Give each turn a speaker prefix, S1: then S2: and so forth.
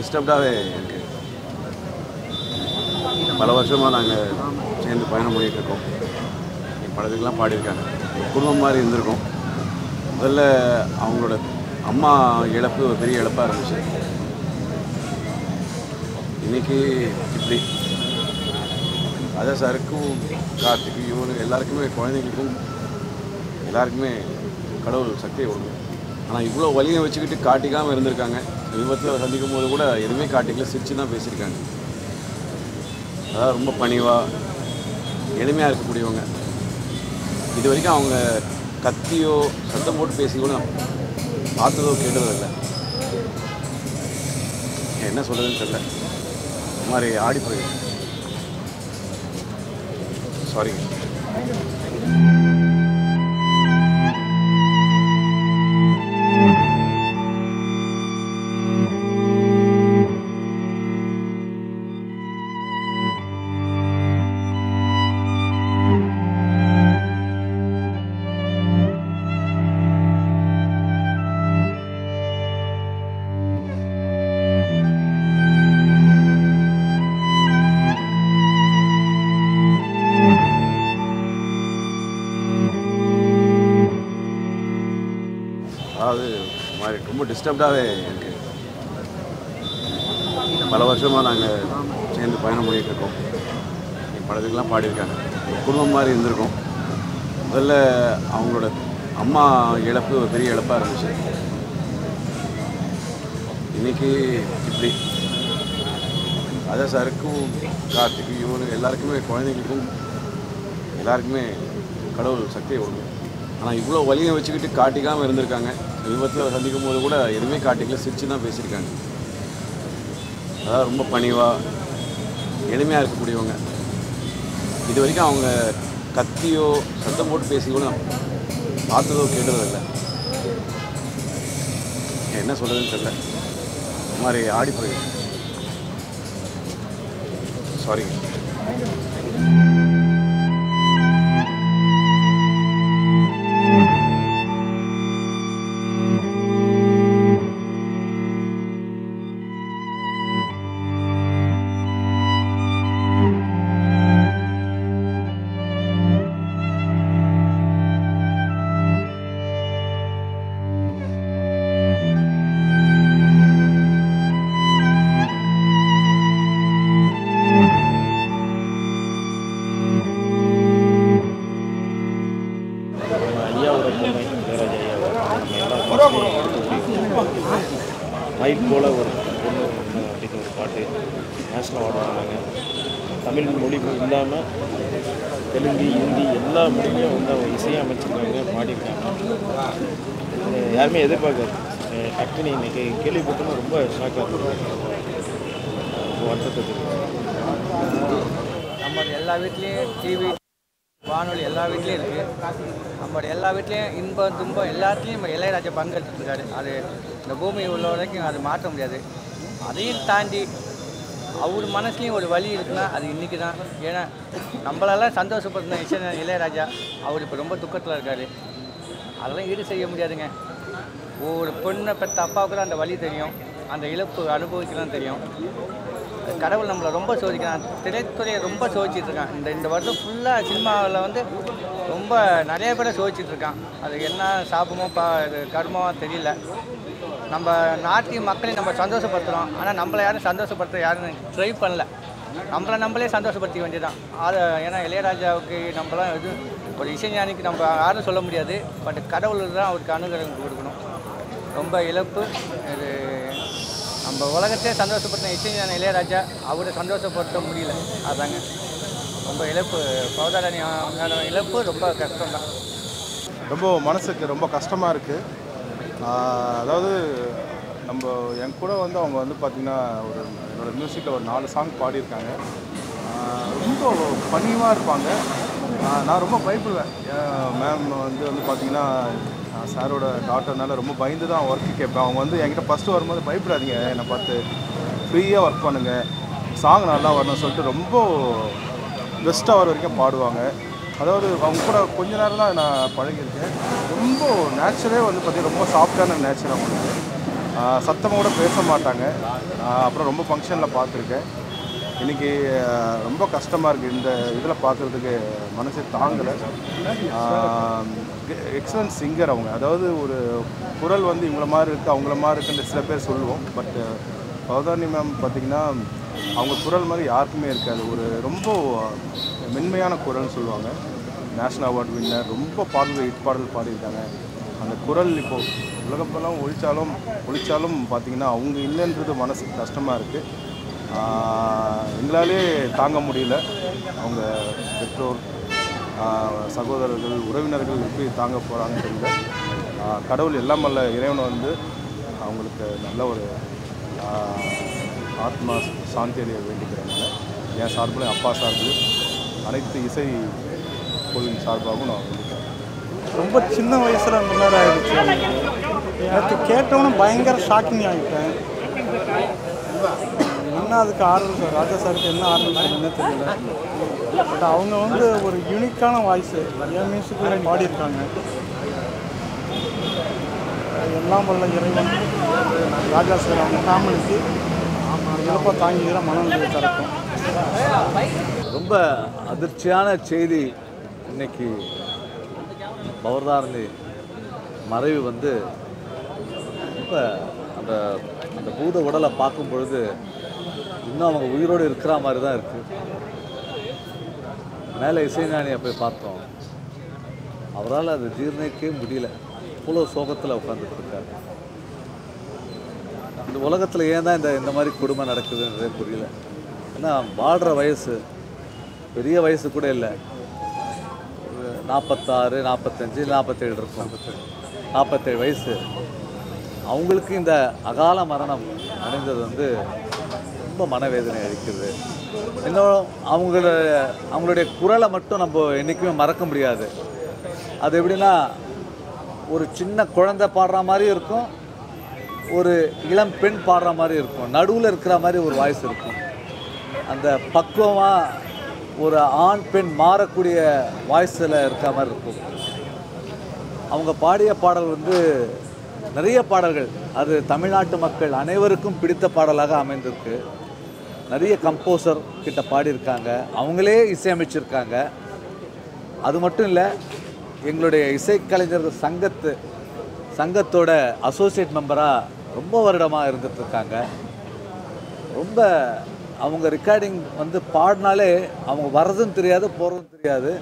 S1: டிஸ்டர்ப்டாகவே இருக்குது பல வருஷமாக நாங்கள் சேர்ந்து பயணம் பண்ணிகிட்டு இருக்கோம் படத்துக்கெலாம் பாடியிருக்காங்க குடும்பம் மாதிரி இருந்திருக்கோம். முதல்ல அவங்களோட அம்மா இழப்பு ஒரு பெரிய இழப்பாக இருந்துச்சு. இன்னைக்கு இப்படி. அதான் சாருக்கும் கார்த்திக்கு இவனு எல்லாருக்குமே குழந்தைங்களுக்கும் எல்லாருக்குமே கடவுள் சக்தியை கொடுக்கும். ஆனால் இவ்வளோ வலியை வச்சுக்கிட்டு காட்டிக்காமல் இருந்திருக்காங்க. விபத்தில் சந்திக்கும் போது கூட எதுவுமே காட்டிக்கல சிரிச்சு தான் பேசியிருக்காங்க. அதாவது ரொம்ப பணிவாக எளிமையாக இருக்கக்கூடியவங்க. இது வரைக்கும் அவங்க கத்தியோ சத்தம் போட்டு பேசி கூட நான் பார்த்ததோ கேட்டதோ இல்லை என்ன சொல்கிறதுன்னு தெரியல. இந்த மாதிரி ஆடி போயிடுச்சு. சாரி ரொம்ப டிஸ்டர்ப்டாகவே இருக்குது பல வருஷமாக நாங்கள் சேர்ந்து பயணம் பண்ணிகிட்டு இருக்கோம் படத்துக்கெலாம் பாடியிருக்காங்க. குடும்பம் மாதிரி இருந்திருக்கோம். முதல்ல அவங்களோட அம்மா இழப்பு ஒரு பெரிய இழப்பாக இருந்துச்சு. இன்னைக்கு இப்படி. அதான் சாருக்கும் கார்த்திக்கு இவனு எல்லாருக்குமே குழந்தைங்களுக்கும் எல்லாருக்குமே கடவுள் சக்தியை கொடுக்கும். ஆனால் இவ்வளோ வலியை வச்சுக்கிட்டு காட்டிக்காமல் இருந்திருக்காங்க. விபத்தில் சந்திக்கும் போது கூட எதுவுமே காட்டிக்கல சிரிச்சு தான் பேசியிருக்காங்க. அதாவது ரொம்ப பணிவாக எளிமையாக இருக்கக்கூடியவங்க. இது வரைக்கும் அவங்க கத்தியோ சத்தம் போட்டு பேசி கூட நான் பார்த்ததோ கேட்டதோ இல்லை. என்ன சொல்கிறதுன்னு தெரியல. இந்த மாதிரி ஆடி போயிடுச்சு. சாரி
S2: மைக் போல ஒரு பொண்ணு அப்படின்னு ஒரு பாட்டு நேஷனல் அவார்டு வாங்கினாங்க. தமிழ் மொழி இல்லாமல் தெலுங்கு ஹிந்தி எல்லா மொழியும் வந்து அவங்க இசையாக அமைச்சிருக்காங்க பாடியிருக்காங்க. யாருமே எதிர்பார்க்காது டக்குன்னு இன்றைக்கி கேள்விப்பட்டோன்னா ரொம்ப ஷாக்காக இருக்கும் ரொம்ப வருத்தத்தை
S3: நம்ம எல்லா வீட்லேயும் டிவி வானொலி எல்லா வீட்லேயும் இருக்குது நம்மளோட எல்லா வீட்லேயும் இன்பம் துன்பம் எல்லாத்துலேயும் நம்ம இளையராஜா பங்கெடுத்துருக்காரு அது இந்த பூமி உள்ள வரைக்கும் அது மாற்ற முடியாது. அதையும் தாண்டி அவர் மனசுலேயும் ஒரு வழி இருக்குன்னா அது இன்றைக்கி தான் ஏன்னா நம்மளெல்லாம் சந்தோஷப்படுத்தின இசை இளையராஜா அவர் இப்போ ரொம்ப துக்கத்தில் இருக்கார். அதெல்லாம் ஈடு செய்ய முடியாதுங்க. ஒரு பொண்ணை பெற்ற அப்பாவுக்கு தான் அந்த வழி தெரியும். அந்த இழப்பு அனுபவிக்கலாம் தெரியும். கடவுள் நம்மளை ரொம்ப சோதிக்கிறான். திரைத்துறையை ரொம்ப சோதிச்சிட்டு இருக்கான் இந்த இந்த வருஷம் ஃபுல்லாக சினிமாவில் வந்து ரொம்ப நிறைய பேரை சோதிச்சிட்டு இருக்கான் அது என்ன சாபமோ பா இது கர்மமோ தெரியல. நம்ம நாட்டின் மக்களையும் நம்ம சந்தோஷப்படுத்துகிறோம் ஆனால் நம்மளை யாரும் சந்தோஷப்படுத்த யாரும் ட்ரை பண்ணல. நம்மளை நம்மளே சந்தோஷப்படுத்திக்க வேண்டியதான் அது ஏன்னா இளையராஜாவுக்கு நம்மளாம் இது ஒரு இசைஞானிக்கு நம்ம யாரும் சொல்ல முடியாது. பட் கடவுள் தான் அவருக்கு அனுகிரகம் கொடுக்கணும். ரொம்ப இழப்பு. இது நம்ம உலகத்தையே சந்தோஷப்படுத்தின இசைஞான இளையராஜா அவரை சந்தோஷப்படுத்த முடியல. அதாங்க. ரொம்ப இழப்பு. பவதாரணி இழப்பு ரொம்ப கஷ்டம் தான்
S4: ரொம்ப மனசுக்கு ரொம்ப கஷ்டமாக இருக்குது அதாவது நம்ம என் கூட வந்து அவங்க வந்து பார்த்திங்கன்னா ஒரு என்னோடய மியூசிக்கில் ஒரு நாலு சாங் பாடியிருக்காங்க. ரொம்ப பணிவாக இருப்பாங்க. நான் ரொம்ப பயப்படுவேன். மேம் வந்து வந்து பார்த்திங்கன்னா நான் சாரோட டாக்டர்னால ரொம்ப பயந்து தான் ஒர்க்கு கேட்பேன் அவங்க வந்து என்கிட்ட ஃபஸ்ட்டு வரும்போது பயப்படாதீங்க. என்னை பார்த்து ஃப்ரீயாக ஒர்க் பண்ணுங்கள் சாங் நல்லா வரணும்னு சொல்லிட்டு ரொம்ப பெஸ்ட்டாக வர வரைக்கும் பாடுவாங்க. அதாவது அவங்க கூட கொஞ்ச நேரம் தான் நான் பழகியிருக்கேன். ரொம்ப நேச்சரே வந்து பார்த்திங்கன்னா ரொம்ப சாஃப்டான நேச்சர் அவங்களுக்கு சத்தமாக கூட பேச மாட்டாங்க. அப்புறம் ரொம்ப ஃபங்க்ஷனில் பார்த்துருக்கேன். இன்றைக்கி ரொம்ப கஷ்டமாக இருக்குது இந்த இதில் பார்க்குறதுக்கு மனசே தாங்கலை. எக்ஸலன்ட் சிங்கர் அவங்க. அதாவது ஒரு குரல் வந்து இவங்கள மாதிரி இருக்குது அவங்கள மாதிரி இருக்குன்னு சில பேர் சொல்லுவோம். பட் பவதானி மேம் பார்த்திங்கன்னா அவங்க குரல் மாதிரி யாருக்குமே இருக்காது. ஒரு ரொம்ப மென்மையான குரல்னு சொல்லுவாங்க. நேஷ்னல் அவார்டு வின்னர் ரொம்ப பாடல்கள் ஹிட் பாடல் பாடியிருக்காங்க. அந்த குரல் இப்போது உலகப்பெல்லாம் ஒழிச்சாலும் ஒழிச்சாலும் பார்த்திங்கன்னா அவங்க இல்லைன்றது மனசுக்கு கஷ்டமாக இருக்குது எங்களாலே தாங்க முடியல. அவங்க பெற்றோர் சகோதரர்கள் உறவினர்கள் எப்படி தாங்க போகிறாங்கன்னு தெரியல. கடவுள் எல்லாம் வல்ல இறைவனை வந்து அவங்களுக்கு நல்ல ஒரு ஆத்மா சாந்தி அடைய வேண்டிக்கிறேன் என் சார்பில் அப்பா சார்பில் அனைத்து இசை குழுவின் சார்பாகவும் நான் வேண்டிக்கிறேன்.
S5: ரொம்ப சின்ன வயசில் அந்த மாதிரி எனக்கு நேற்று கேட்டவனும் பயங்கர ஷாக்கிங் ஆகிட்டேன் என்ன அதுக்கு ஆறுதல் ராஜா சாருக்கு என்ன ஆறுதல் என்ன தெரியல. பட் அவங்க வந்து ஒரு யூனிக்கான வாய்ஸு என் மியூசிக்கில் பாடியிருக்காங்க? எல்லாம் வல்ல இறைவன். ராஜா சார் அவங்க ஃபேமிலிக்கு இழப்பை தாங்கிக்கிற மனநிலை தரட்டும்.
S6: ரொம்ப அதிர்ச்சியான செய்தி இன்னைக்கு பவர்தாரணி மறைவு வந்து ரொம்ப அந்த அந்த பூத உடலை பார்க்கும் பொழுது இன்னும் அவங்க உயிரோடு இருக்கிற மாதிரி தான் இருக்குது மேலே இசைஞானியை போய் பார்த்தோம். அவரால் அது ஜீர்ணிக்கவே முடியல. இவ்வளோ சோகத்தில் உட்காந்துட்டு இருக்காரு. இந்த உலகத்தில் ஏன் தான் இந்த இந்த மாதிரி கொடுமை நடக்குதுன்றதே புரியல. ஏன்னா வாழ்கிற வயசு பெரிய வயசு கூட இல்லை. நாற்பத்தாறு நாற்பத்தஞ்சு நாற்பத்தேழு இருக்கும். நாற்பத்தேழு வயசு. அவங்களுக்கு இந்த அகால மரணம் அடைந்தது வந்து ரொம்ப மனவேதனை அளிக்குது. இன்னும் அவங்கள அவங்களுடைய குரலை மட்டும் நம்ம என்றைக்குமே மறக்க முடியாது. அது எப்படின்னா ஒரு சின்ன குழந்தை பாடுற மாதிரி இருக்கும் ஒரு இளம் பெண் பாடுற மாதிரி இருக்கும். நடுவில் இருக்கிற மாதிரி ஒரு வாய்ஸ் இருக்கும். அந்த பக்குவமாக ஒரு ஆண் பெண் மாறக்கூடிய வாய்ஸில் இருக்கிற மாதிரி இருக்கும். அவங்க பாடிய பாடல் வந்து நிறைய பாடல்கள். அது தமிழ்நாட்டு மக்கள் அனைவருக்கும் பிடித்த பாடலாக அமைந்திருக்கு. நிறைய கம்போசர் கிட்ட பாடியிருக்காங்க. அவங்களே இசையமைச்சிருக்காங்க. அது மட்டும் இல்லை எங்களுடைய இசைக்கலைஞர்கள் சங்கத்து சங்கத்தோட அசோசியேட் மெம்பராக ரொம்ப வருடமாக இருந்துகிட்ருக்காங்க ரொம்ப அவங்க ரெக்கார்டிங் வந்து பாடினாலே அவங்க வர்றதும் தெரியாது போகிறதும் தெரியாது.